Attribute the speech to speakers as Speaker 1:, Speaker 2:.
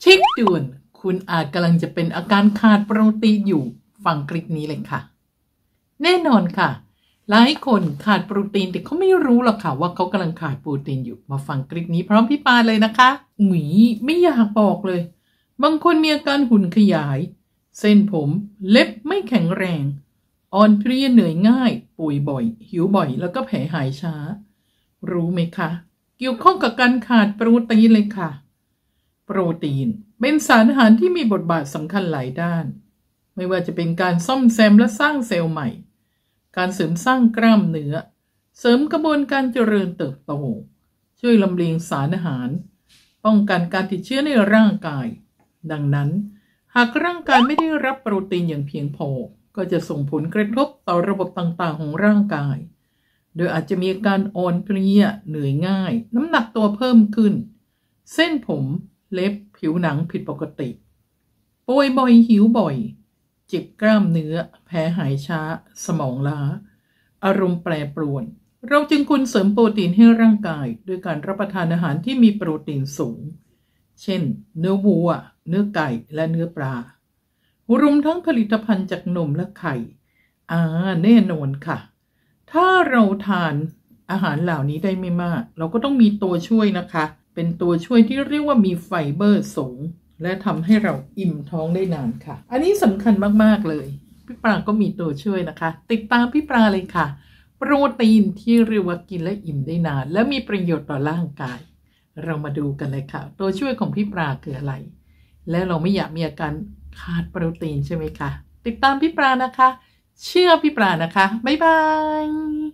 Speaker 1: เช็คด่วน คุณอาจกำลังจะเป็นอาการขาดโปรตีนอยู่ ฟังคลิปนี้เลยค่ะ แน่นอนค่ะ หลายคนขาดโปรตีนแต่เขาไม่รู้หรอกค่ะ ว่าเขากำลังขาดโปรตีนอยู่ มาฟังคลิปนี้พร้อมพี่ปาเลยนะคะหมีไม่อยากบอกเลย บางคนมีอาการหุ่นขยาย เส้นผมเล็บไม่แข็งแรง อ่อนเพลียเหนื่อยง่าย ป่วยบ่อย หิวบ่อย แล้วก็แผลหายช้า รู้ไหมคะ เกี่ยวข้องกับการขาดโปรตีนเลยค่ะ โปรตีน เป็นสารอาหารที่มีบทบาทสำคัญหลายด้าน ไม่ว่าจะเป็นการซ่อมแซมและสร้างเซลล์ใหม่ การเสริมสร้างกล้ามเนื้อ เสริมกระบวนการเจริญเติบโต ช่วยลำเลียงสารอาหาร ป้องกันการติดเชื้อในร่างกาย ดังนั้น หากร่างกายไม่ได้รับโปรตีนอย่างเพียงพอ ก็จะส่งผลกระทบต่อระบบต่างๆ ของร่างกาย โดยอาจจะมีอาการอ่อนเพลีย เหนื่อยง่าย น้ำหนักตัวเพิ่มขึ้น เส้นผม เล็บผิวหนังผิดปกติป่วยบ่อยหิวบ่อย เจ็บกล้ามเนื้อแผลหายช้า สมองล้า อารมณ์แปรปรวน เราจึงควรเสริมโปรตีนให้ร่างกายด้วยการรับประทานอาหารที่มีโปรตีนสูง เช่น เนื้อวัว เนื้อไก่และเนื้อปลารวมทั้งผลิตภัณฑ์จากนมและไข่อ่าแน่นอนค่ะ ถ้าเราทานอาหารเหล่านี้ได้ไม่มาก เราก็ต้องมีตัวช่วยนะคะ เป็นตัวช่วยที่เรียกว่ามีไฟเบอร์สูง และทำให้เราอิ่มท้องได้นานค่ะ อันนี้สำคัญมากๆเลย พี่ปลาก็มีตัวช่วยนะคะ ติดตามพี่ปลาเลยค่ะ โปรตีนที่เรียกว่ากินและอิ่มได้นาน และมีประโยชน์ต่อร่างกาย เรามาดูกันเลยค่ะ ตัวช่วยของพี่ปลาคืออะไร และเราไม่อยากมีอาการขาดโปรตีนใช่ไหมคะติดตามพี่ปลานะคะ เชื่อพี่ปลานะคะบ๊ายบาย